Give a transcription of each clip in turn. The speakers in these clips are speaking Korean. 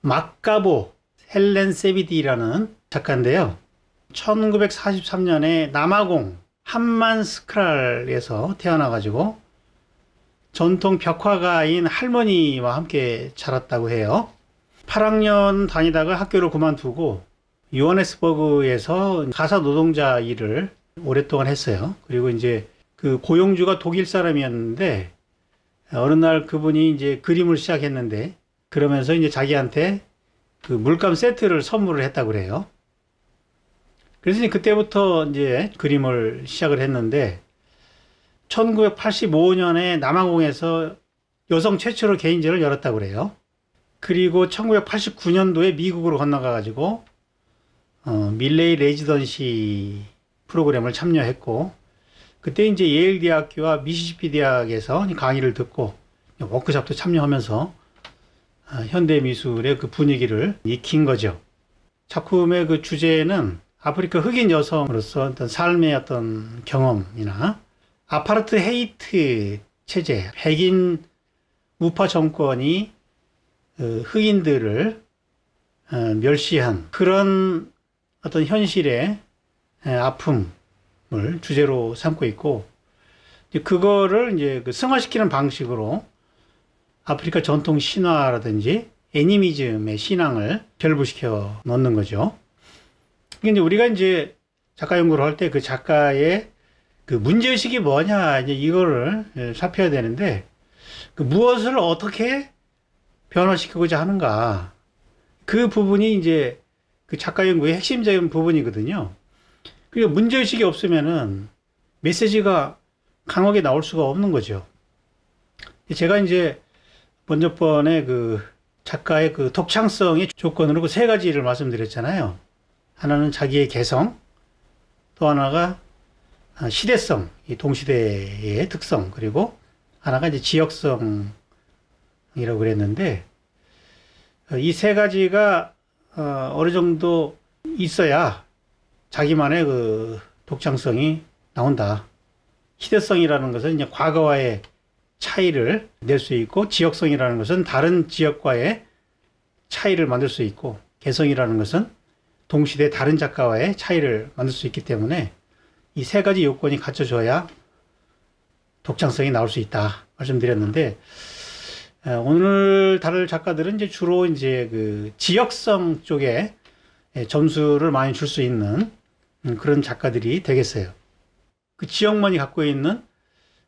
마카보 헬렌 세비디라는 작가인데요. 1943년에 남아공 한만 스크랄에서 태어나가지고 전통 벽화가인 할머니와 함께 자랐다고 해요. 8학년 다니다가 학교를 그만두고 요하네스버그에서 가사 노동자 일을 오랫동안 했어요. 그리고 이제 그 고용주가 독일 사람이었는데 어느 날 그분이 이제 그림을 시작했는데 그러면서 이제 자기한테 그 물감 세트를 선물을 했다고 그래요. 그래서 이제 그때부터 이제 그림을 시작을 했는데 1985년에 남아공에서 여성 최초로 개인전을 열었다고 그래요. 그리고 1989년도에 미국으로 건너가 가지고 어, 밀레이 레지던시 프로그램을 참여했고 그때 이제 예일 대학교와 미시시피 대학에서 강의를 듣고 워크숍도 참여하면서 어, 현대 미술의 그 분위기를 익힌 거죠. 작품의 그 주제는 아프리카 흑인 여성으로서 어떤 삶의 어떤 경험이나 아파르트 헤이트 체제, 백인 우파 정권이 어, 흑인들을 어, 멸시한 그런 어떤 현실의 아픔을 주제로 삼고 있고 그거를 이제 그 승화시키는 방식으로 아프리카 전통 신화라든지 애니미즘의 신앙을 결부시켜 넣는 거죠. 이제 우리가 이제 작가 연구를 할 때 그 작가의 그 문제의식이 뭐냐, 이제 이거를 예, 살펴야 되는데, 그 무엇을 어떻게 변화시키고자 하는가. 그 부분이 이제 그 작가 연구의 핵심적인 부분이거든요. 그리고 문제의식이 없으면은 메시지가 강하게 나올 수가 없는 거죠. 제가 이제 먼저 번에 그 작가의 그 독창성의 조건으로 그 세 가지를 말씀드렸잖아요. 하나는 자기의 개성, 또 하나가 시대성, 이 동시대의 특성, 그리고 하나가 이제 지역성이라고 그랬는데, 이 세 가지가 어, 어느 정도 있어야 자기만의 그 독창성이 나온다. 시대성이라는 것은 이제 과거와의 차이를 낼 수 있고, 지역성이라는 것은 다른 지역과의 차이를 만들 수 있고, 개성이라는 것은 동시대 다른 작가와의 차이를 만들 수 있기 때문에 이 세 가지 요건이 갖춰져야 독창성이 나올 수 있다 말씀드렸는데 오늘 다룰 작가들은 이제 주로 이제 그 지역성 쪽에 점수를 많이 줄 수 있는 그런 작가들이 되겠어요. 그 지역만이 갖고 있는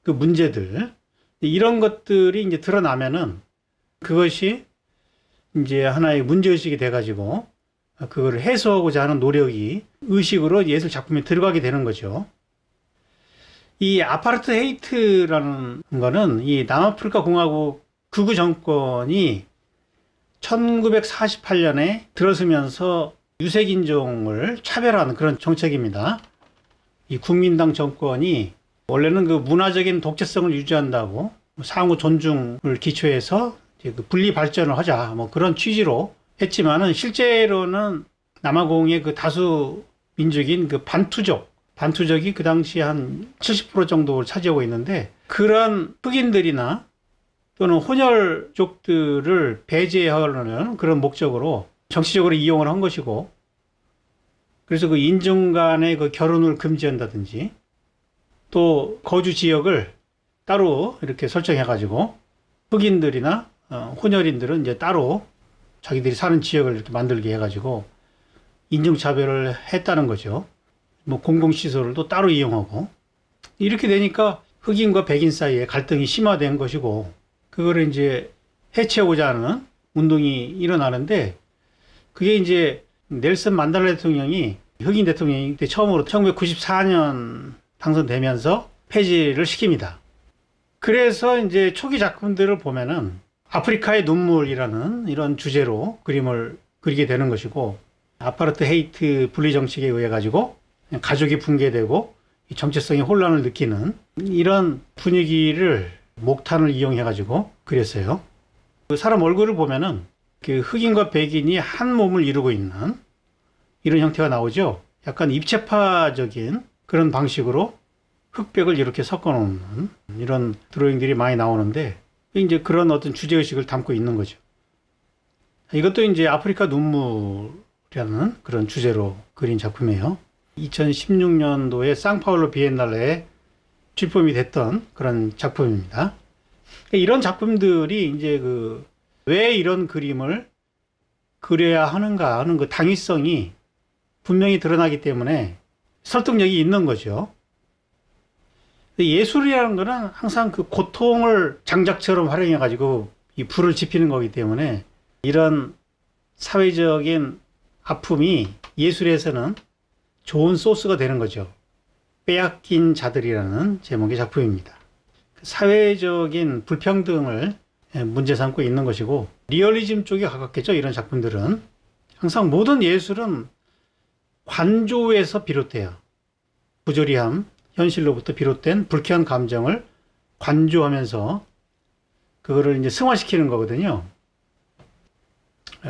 그 문제들 이런 것들이 이제 드러나면은 그것이 이제 하나의 문제의식이 돼가지고 그거를 해소하고자 하는 노력이 의식으로 예술 작품에 들어가게 되는 거죠. 이 아파르트 헤이트라는 거는 이 남아프리카 공화국 극우 정권이 1948년에 들어서면서 유색인종을 차별하는 그런 정책입니다. 이 국민당 정권이 원래는 그 문화적인 독재성을 유지한다고 상호 존중을 기초해서 그 분리 발전을 하자 뭐 그런 취지로 했지만은 실제로는 남아공의 그 다수 민족인 그 반투족, 반투족이 그 당시 한 70% 정도를 차지하고 있는데 그런 흑인들이나 또는 혼혈족들을 배제하려는 그런 목적으로 정치적으로 이용을 한 것이고 그래서 그 인종 간의 그 결혼을 금지한다든지 또 거주 지역을 따로 이렇게 설정해 가지고 흑인들이나 어, 혼혈인들은 이제 따로 자기들이 사는 지역을 이렇게 만들게 해 가지고 인종차별을 했다는 거죠. 뭐 공공시설을 또 따로 이용하고 이렇게 되니까 흑인과 백인 사이에 갈등이 심화된 것이고 그거를 이제 해체하고자 하는 운동이 일어나는데 그게 이제 넬슨 만달라 대통령이 흑인 대통령이 처음으로 1994년 당선되면서 폐지를 시킵니다. 그래서 이제 초기 작품들을 보면은 아프리카의 눈물이라는 이런 주제로 그림을 그리게 되는 것이고 아파르트 헤이트 분리 정책에 의해 가지고 가족이 붕괴되고 정체성의 혼란을 느끼는 이런 분위기를 목탄을 이용해 가지고 그렸어요. 그 사람 얼굴을 보면은 그 흑인과 백인이 한 몸을 이루고 있는 이런 형태가 나오죠. 약간 입체파적인 그런 방식으로 흑백을 이렇게 섞어 놓는 이런 드로잉들이 많이 나오는데 이제 그런 어떤 주제의식을 담고 있는 거죠. 이것도 이제 아프리카 눈물이라는 그런 주제로 그린 작품이에요. 2016년도에 상파울로 비엔날레에 출품이 됐던 그런 작품입니다. 이런 작품들이 이제 그 왜 이런 그림을 그려야 하는가 하는 그 당위성이 분명히 드러나기 때문에 설득력이 있는 거죠. 예술이라는 거는 항상 그 고통을 장작처럼 활용해 가지고 이 불을 지피는 거기 때문에 이런 사회적인 아픔이 예술에서는 좋은 소스가 되는 거죠. 빼앗긴 자들이라는 제목의 작품입니다. 사회적인 불평등을 문제 삼고 있는 것이고 리얼리즘 쪽에 가깝겠죠. 이런 작품들은 항상 모든 예술은 관조에서 비롯돼요. 부조리함, 현실로부터 비롯된 불쾌한 감정을 관조하면서 그거를 이제 승화시키는 거거든요.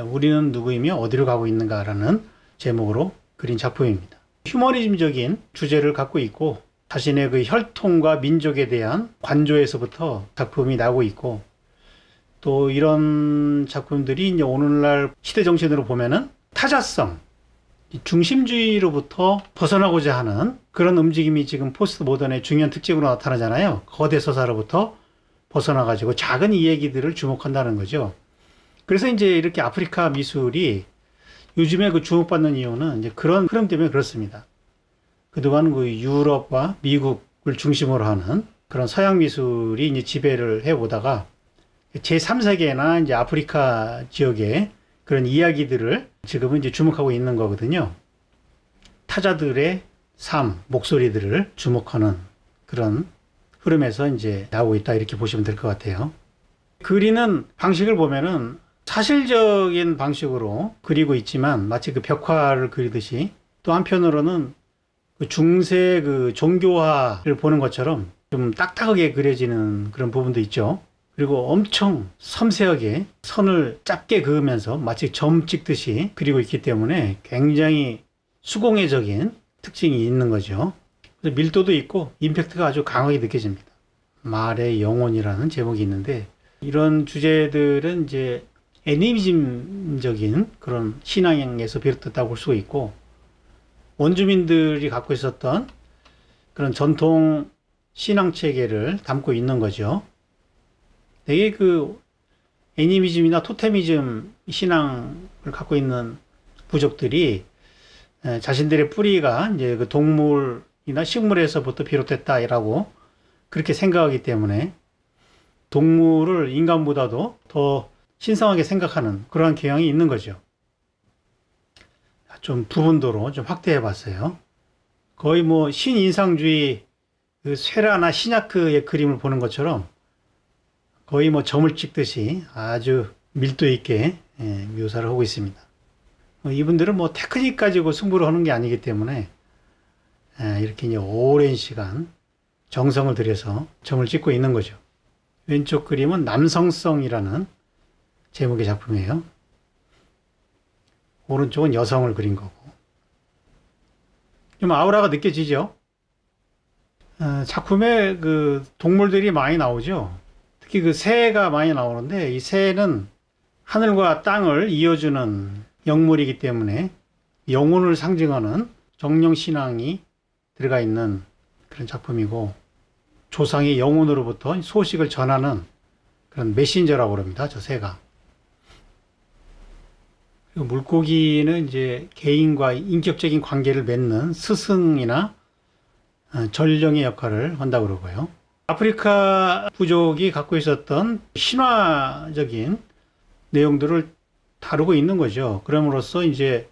우리는 누구이며 어디로 가고 있는가라는 제목으로 그린 작품입니다. 휴머니즘적인 주제를 갖고 있고 자신의 그 혈통과 민족에 대한 관조에서부터 작품이 나오고 있고 또 이런 작품들이 이제 오늘날 시대 정신으로 보면은 타자성, 중심주의로부터 벗어나고자 하는 그런 움직임이 지금 포스트 모던의 중요한 특징으로 나타나잖아요. 거대 서사로부터 벗어나가지고 작은 이야기들을 주목한다는 거죠. 그래서 이제 이렇게 아프리카 미술이 요즘에 그 주목받는 이유는 이제 그런 흐름 때문에 그렇습니다. 그동안 그 유럽과 미국을 중심으로 하는 그런 서양 미술이 이제 지배를 해보다가 제3세계나 이제 아프리카 지역의 그런 이야기들을 지금은 이제 주목하고 있는 거거든요. 타자들의 삶, 목소리들을 주목하는 그런 흐름에서 이제 나오고 있다 이렇게 보시면 될 것 같아요. 그리는 방식을 보면은 사실적인 방식으로 그리고 있지만 마치 그 벽화를 그리듯이 또 한편으로는 그 중세 그 종교화를 보는 것처럼 좀 딱딱하게 그려지는 그런 부분도 있죠. 그리고 엄청 섬세하게 선을 짧게 그으면서 마치 점 찍듯이 그리고 있기 때문에 굉장히 수공예적인 특징이 있는 거죠. 밀도도 있고 임팩트가 아주 강하게 느껴집니다. 말의 영혼이라는 제목이 있는데 이런 주제들은 이제 애니미즘적인 그런 신앙에서 비롯됐다고 볼 수가 있고 원주민들이 갖고 있었던 그런 전통 신앙 체계를 담고 있는 거죠. 되게 그 애니미즘이나 토테미즘 신앙을 갖고 있는 부족들이 자신들의 뿌리가 이제 그 동물이나 식물에서부터 비롯됐다라고 그렇게 생각하기 때문에 동물을 인간보다도 더 신성하게 생각하는 그러한 경향이 있는 거죠. 좀 부분도로 좀 확대해 봤어요. 거의 뭐 신인상주의 그 쇠라나 시냐크의 그림을 보는 것처럼 거의 뭐 점을 찍듯이 아주 밀도 있게 예, 묘사를 하고 있습니다. 뭐 이분들은 뭐 테크닉 가지고 승부를 하는 게 아니기 때문에 예, 이렇게 이제 오랜 시간 정성을 들여서 점을 찍고 있는 거죠. 왼쪽 그림은 남성성이라는 제목의 작품이에요. 오른쪽은 여성을 그린 거고. 좀 아우라가 느껴지죠? 어, 작품에 그 동물들이 많이 나오죠. 특히 그 새가 많이 나오는데 이 새는 하늘과 땅을 이어주는 영물이기 때문에 영혼을 상징하는 정령 신앙이 들어가 있는 그런 작품이고 조상의 영혼으로부터 소식을 전하는 그런 메신저라고 그럽니다. 저 새가. 그리고 물고기는 이제 개인과 인격적인 관계를 맺는 스승이나 어, 전령의 역할을 한다고 그러고요. 아프리카 부족이 갖고 있었던 신화적인 내용들을 다루고 있는 거죠. 그럼으로써 이제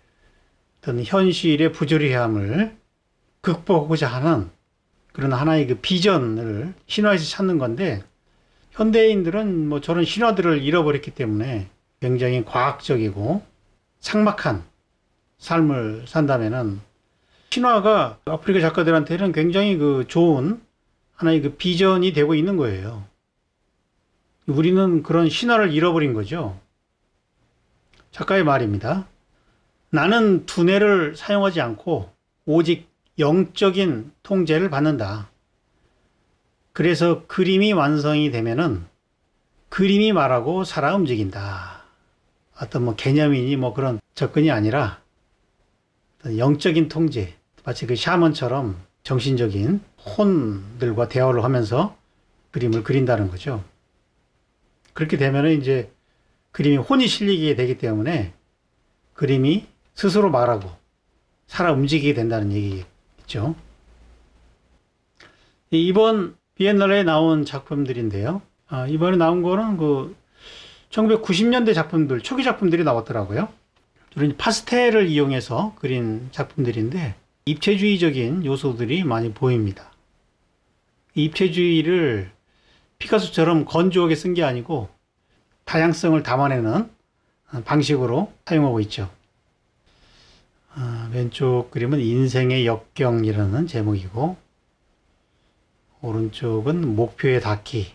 어떤 현실의 부조리함을 극복하고자 하는 그런 하나의 그 비전을 신화에서 찾는 건데 현대인들은 뭐 저런 신화들을 잃어버렸기 때문에 굉장히 과학적이고 상막한 삶을 산다면은 신화가 아프리카 작가들한테는 굉장히 그 좋은 하나의 그 비전이 되고 있는 거예요. 우리는 그런 신화를 잃어버린 거죠. 작가의 말입니다. 나는 두뇌를 사용하지 않고 오직 영적인 통제를 받는다. 그래서 그림이 완성이 되면은 그림이 말하고 살아 움직인다. 어떤 뭐 개념이니 뭐 그런 접근이 아니라 영적인 통제, 마치 그 샤먼처럼 정신적인 혼들과 대화를 하면서 그림을 그린다는 거죠. 그렇게 되면은 이제 그림이 혼이 실리게 되기 때문에 그림이 스스로 말하고 살아 움직이게 된다는 얘기겠죠. 이번 비엔날레에 나온 작품들인데요. 아, 이번에 나온 거는 그 1990년대 작품들, 초기 작품들이 나왔더라고요. 주로 파스텔을 이용해서 그린 작품들인데 입체주의적인 요소들이 많이 보입니다. 이 입체주의를 피카소처럼 건조하게 쓴 게 아니고 다양성을 담아내는 방식으로 사용하고 있죠. 아, 왼쪽 그림은 인생의 역경이라는 제목이고 오른쪽은 목표에 닿기.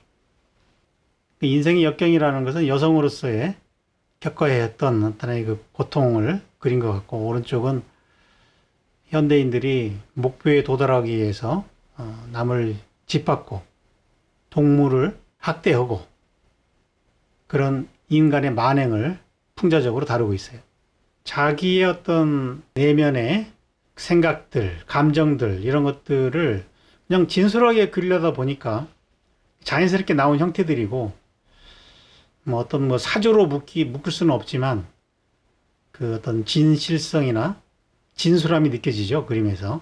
그 인생의 역경이라는 것은 여성으로서의 겪어야 했던 어떤 그 고통을 그린 것 같고 오른쪽은 현대인들이 목표에 도달하기 위해서 어, 남을 짓밟고 동물을 학대하고 그런 인간의 만행을 풍자적으로 다루고 있어요. 자기의 어떤 내면의 생각들, 감정들 이런 것들을 그냥 진솔하게 그리려다 보니까 자연스럽게 나온 형태들이고 뭐 어떤 뭐 사조로 묶기 묶을 수는 없지만 그 어떤 진실성이나 진솔함이 느껴지죠 그림에서